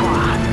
squad.